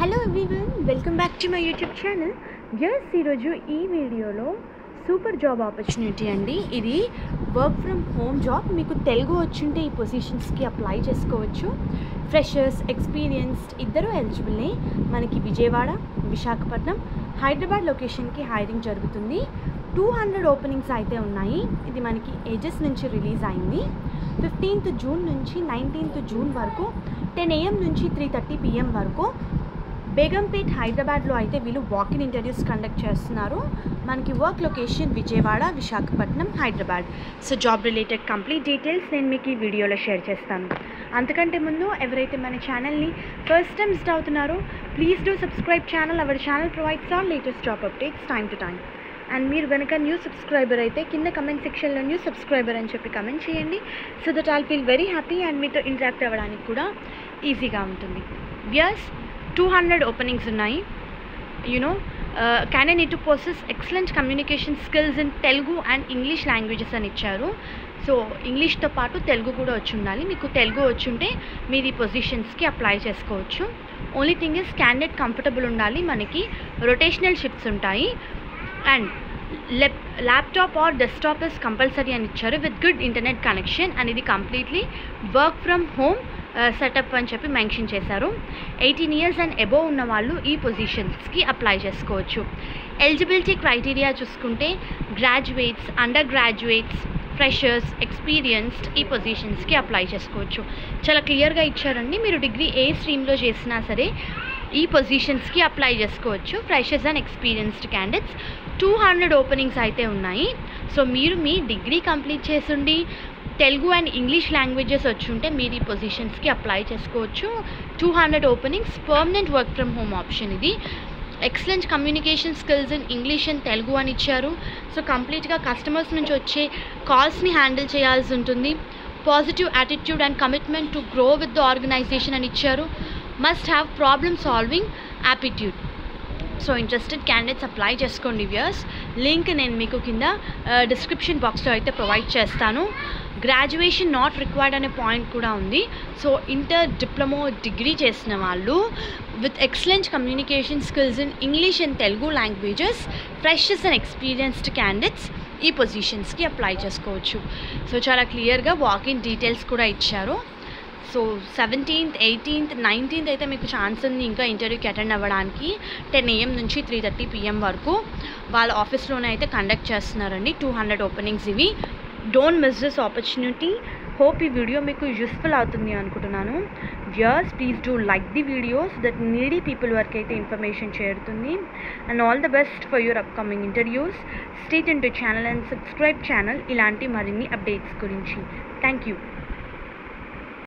Hello everyone welcome back to my YouTube channel just ఈరోజు ఈ వీడియోలో సూపర్ జాబ్ ఆపర్చునిటీ అండి. ఇది వర్క్ ఫ్రమ్ హోమ్ జాబ్ మీకు తెలుగు వచ్చుంటే ఈ పొజిషన్స్కి అప్లై చేసుకోవచ్చు. ఫ్రెషర్స్ ఎక్స్పీరియన్స్డ్ ఇద్దరు ఎలిజిబుల్ని మనకి విజయవాడ విశాఖపట్నం హైదరాబాద్ లొకేషన్కి హైరింగ్ జరుగుతుంది. టూ హండ్రెడ్ ఓపెనింగ్స్ అయితే ఉన్నాయి. ఇది మనకి ఏజెస్ నుంచి రిలీజ్ అయింది. ఫిఫ్టీన్త్ జూన్ నుంచి నైన్టీన్త్ జూన్ వరకు టెన్ ఏఎం నుంచి త్రీ థర్టీ పిఎం వరకు బేగంపేట్ హైదరాబాద్లో అయితే వీళ్ళు వాకిన్ ఇంటర్వ్యూస్ కండక్ట్ చేస్తున్నారు. మనకి work location Vijayawada Visakhapatnam Hyderabad. So job related complete details నేను మీకు ఈ వీడియోలో షేర్ చేస్తాను. అంతకంటే ముందు ఎవరైతే మన ఛానల్ని ఫస్ట్ టైం విజిట్ అవుతున్నారో please do subscribe channel our channel provides all latest job updates time to time and మీరు కనుక న్యూ సబ్స్క్రైబర్ అయితే కింద కమెంట్ సెక్షన్లో న్యూ సబ్స్క్రైబర్ అని చెప్పి కమెంట్ చేయండి. So that I'll feel very happy and మీతో ఇంటరాక్ట్ అవ్వడానికి కూడా ఈజీగా ఉంటుంది. వ్యస్ టూ హండ్రెడ్ ఓపెనింగ్స్ ఉన్నాయి. You know can need to possess excellent communication skills in Telugu and English languages అని ఇచ్చారు. సో ఇంగ్లీష్తో పాటు తెలుగు కూడా వచ్చి ఉండాలి. మీకు తెలుగు వచ్చుంటే ఉంటే మీది పొజిషన్స్కి అప్లై చేసుకోవచ్చు. Only thing is candidate comfortable ఉండాలి. మనకి రొటేషనల్ షిఫ్ట్స్ ఉంటాయి. And lap laptop or desktop is compulsory అని ఇచ్చారు. With good internet connection and ఇది completely work from home setup అని చెప్పి మెన్షన్ చేశారు. ఎయిటీన్ ఇయర్స్ అండ్ అబోవ్ ఉన్న వాళ్ళు ఈ పొజిషన్స్కి అప్లై చేసుకోవచ్చు. ఎలిజిబిలిటీ క్రైటీరియా చూసుకుంటే graduates under graduates freshers experienced ఈ పొజిషన్స్కి అప్లై చేసుకోవచ్చు. చాలా క్లియర్గా ఇచ్చారండి. మీరు డిగ్రీ ఏ స్ట్రీమ్లో చేసినా సరే ఈ పొజిషన్స్కి అప్లై చేసుకోవచ్చు. Freshers and experienced candidates two hundred openings అయితే ఉన్నాయి. సో మీరు మీ డిగ్రీ కంప్లీట్ చేసుండి తెలుగు అండ్ ఇంగ్లీష్ లాంగ్వేజెస్ వచ్చుంటే మీరు ఈ పొజిషన్స్కి అప్లై చేసుకోవచ్చు. Two hundred openings permanent work from home option ఇది. Excellent communication skills in English and Telugu అని ఇచ్చారు. సో కంప్లీట్గా కస్టమర్స్ నుంచి వచ్చే కాల్స్ని హ్యాండిల్ చేయాల్సి ఉంటుంది. Positive attitude and commitment to grow with the organisation అని ఇచ్చారు. Must have problem solving aptitude so interested candidates apply చేసుకోండి వ్యూయర్స్ లింక్ నేను మీకు కింద uh, డిస్క్రిప్షన్ బాక్స్లో అయితే ప్రొవైడ్ చేస్తాను. గ్రాడ్యుయేషన్ నాట్ రిక్వైర్డ్ అనే పాయింట్ కూడా ఉంది. సో ఇంటర్ డిప్లొమో డిగ్రీ చేసిన వాళ్ళు with excellent communication skills in English and Telugu languages freshers and experienced candidates ఈ పొజిషన్స్కి అప్లై చేసుకోవచ్చు. సో చాలా క్లియర్గా వాకిన్ డీటెయిల్స్ కూడా ఇచ్చారు. సో సెవెంటీన్త్ ఎయిటీన్త్ నైన్టీన్త్ అయితే మీకు ఛాన్స్ ఉంది ఇంకా ఇంటర్వ్యూకి అటెండ్ అవ్వడానికి. టెన్ ఏఎం నుంచి త్రీ థర్టీ పిఎం వరకు. వాళ్ళ ఆఫీస్లోనే అయితే కండక్ట్ చేస్తున్నారండి. టూ హండ్రెడ్ ఓపెనింగ్స్ ఇవి. Don't miss this opportunity hope ఈ వీడియో మీకు యూస్ఫుల్ అవుతుంది అనుకుంటున్నాను. Viewers please do like the videos that needy people వరకు అయితే ఇన్ఫర్మేషన్ చేరుతుంది. And all the best for your upcoming interviews stay in to channel and subscribe channel ఇలాంటి మరిన్ని updates గురించి. Thank you